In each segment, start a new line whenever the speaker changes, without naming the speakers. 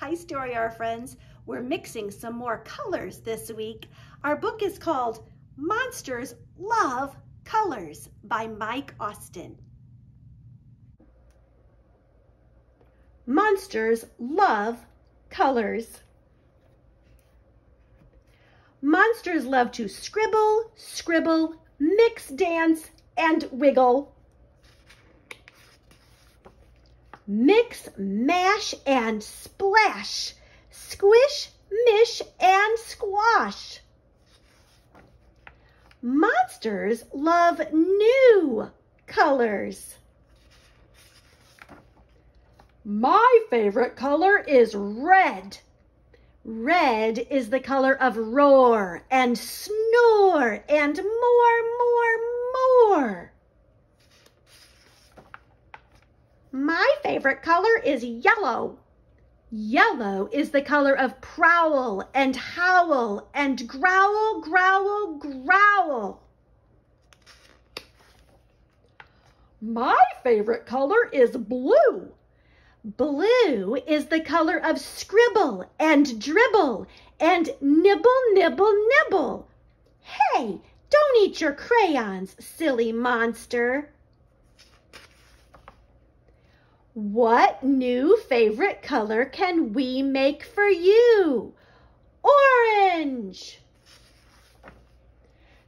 Hi, Story Hour friends. We're mixing some more colors this week. Our book is called Monsters Love Colors by Mike Austin. Monsters love colors. Monsters love to scribble, scribble, mix, dance, and wiggle. Mix, mash, and splash. Squish, mish, and squash. Monsters love new colors. My favorite color is red. Red is the color of roar and snore and more, more, more. My favorite color is yellow. Yellow is the color of prowl and howl and growl, growl, growl. My favorite color is blue. Blue is the color of scribble and dribble and nibble, nibble, nibble. Hey, don't eat your crayons, silly monster. What new favorite color can we make for you? Orange!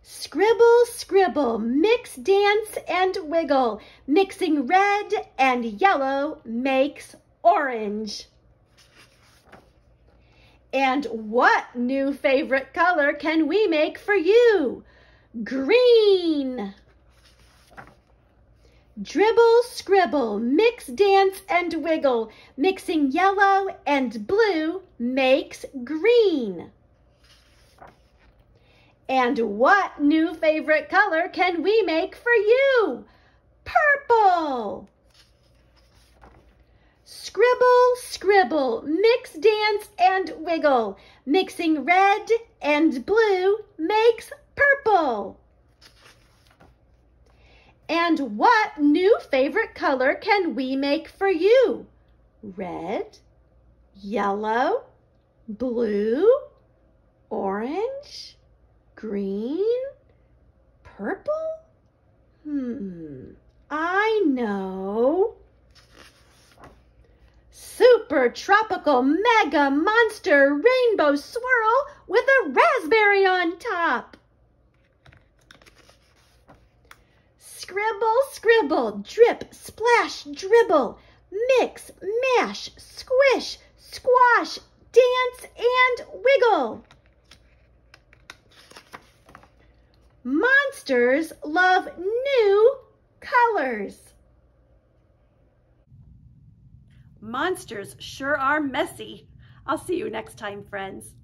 Scribble, scribble, mix, dance, and wiggle. Mixing red and yellow makes orange. And what new favorite color can we make for you? Green! Dribble, scribble, mix, dance, and wiggle. Mixing yellow and blue makes green. And what new favorite color can we make for you? Purple. Scribble, scribble, mix, dance, and wiggle. Mixing red and blue makes purple. And what new favorite color can we make for you? Red, yellow, blue, orange, green, purple? Hmm, I know. Super tropical mega monster rainbow swirl with a raspberry on top. Scribble, scribble, drip, splash, dribble, mix, mash, squish, squash, dance, and wiggle. Monsters love new colors. Monsters sure are messy. I'll see you next time, friends.